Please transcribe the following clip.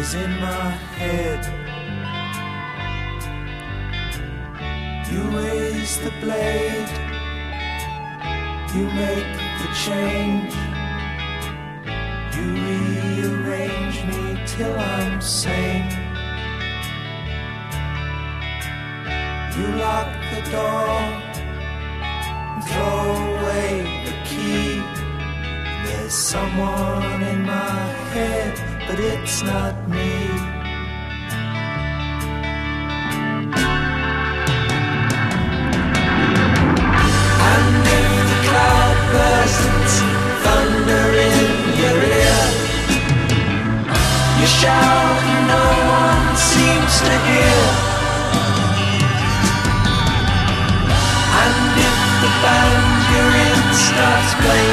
is in my head. You raise the blade, you make the change, you rearrange me till I'm sane. You lock the door, throw away the key. There's someone in my head but it's not me. And if the cloud bursts, thunder in your ear, you shout and no one seems to hear. And if the band you're in starts playing.